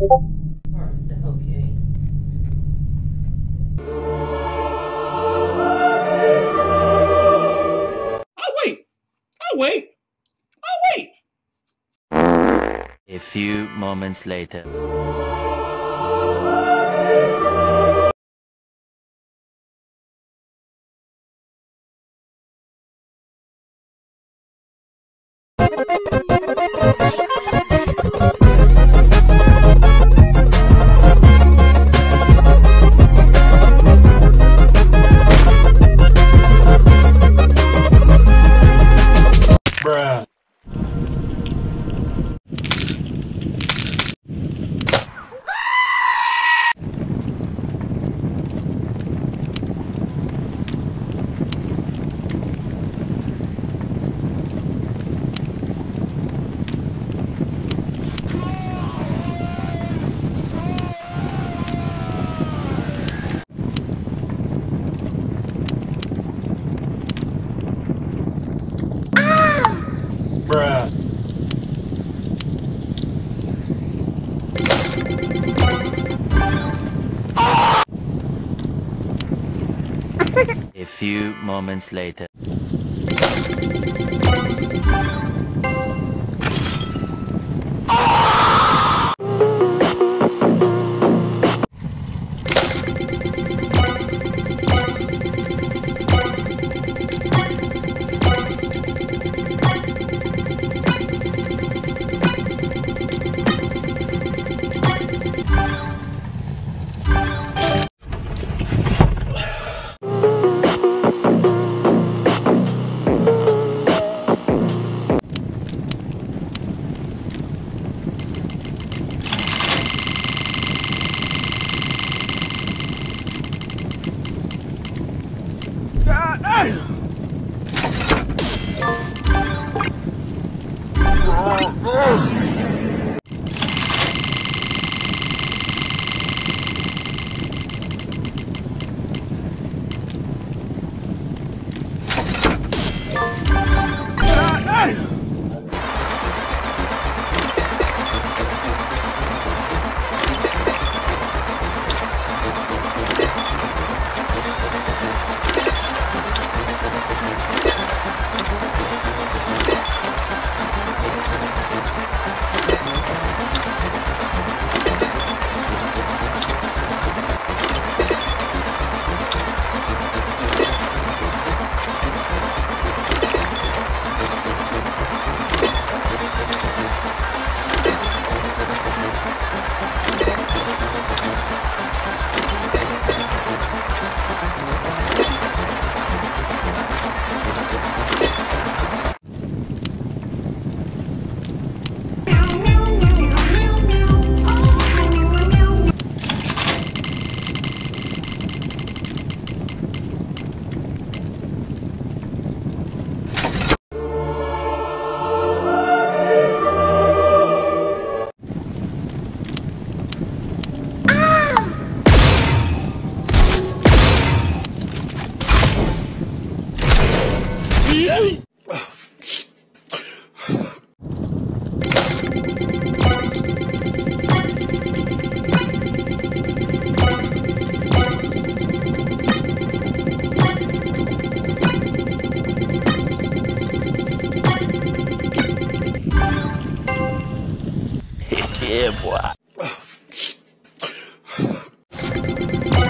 Okay. I'll wait. I'll wait. I'll wait. A few moments later. Bruh. A few moments later.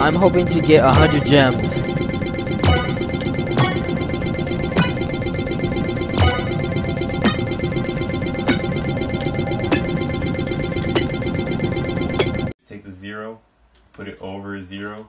I'm hoping to get a hundred gems. Take the zero, put it over zero.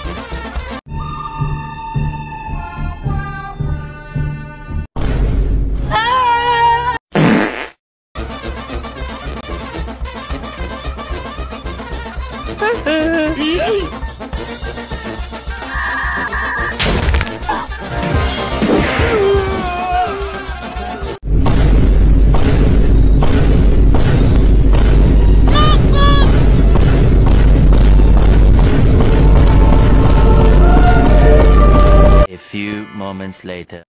moments later.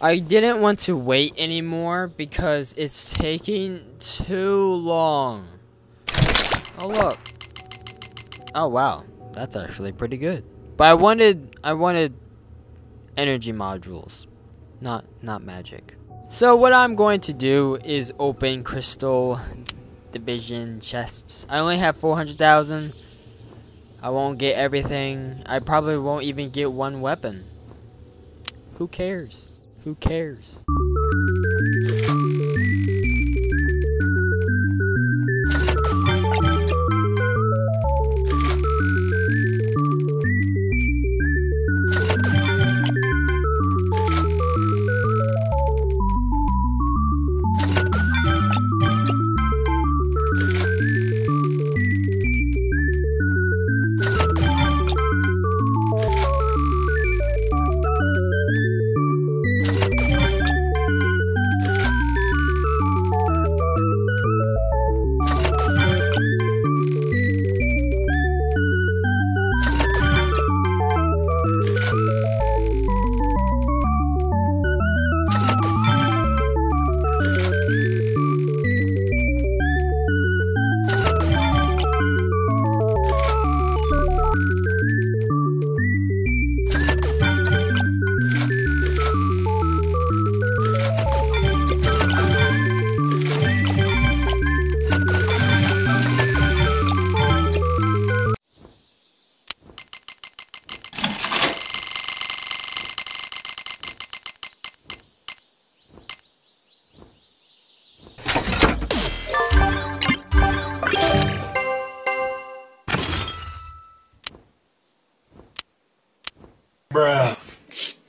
I didn't want to wait anymore because it's taking too long. Oh look. Oh wow, that's actually pretty good. But I wanted I wanted energy modules, not not magic. So what I'm going to do is open crystal division chests. I only have 400,000. I won't get everything. I probably won't even get one weapon. Who cares? Who cares?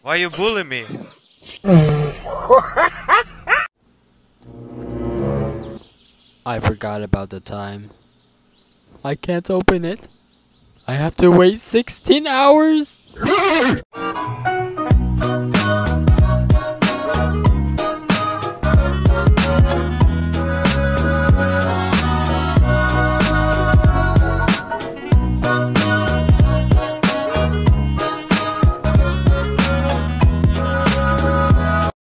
Why you bully me? I forgot about the time. I can't open it. I have to wait 16 hours.